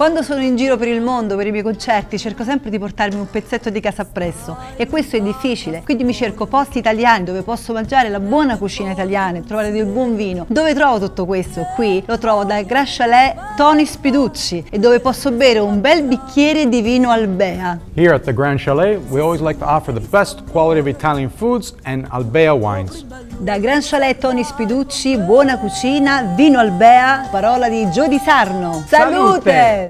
Quando sono in giro per il mondo, per i miei concerti, cerco sempre di portarmi un pezzetto di casa appresso e questo è difficile, quindi mi cerco posti italiani dove posso mangiare la buona cucina italiana e trovare del buon vino. Dove trovo tutto questo? Qui lo trovo dal Grand Chalet Tony Spiducci e dove posso bere un bel bicchiere di vino Albea. Here at the Grand Chalet, we always like to offer the best quality of Italian foods and Albea wines. Da Gran Chalet Tony Spiducci, buona cucina, vino Albea, parola di Gio Di Sarno. Salute!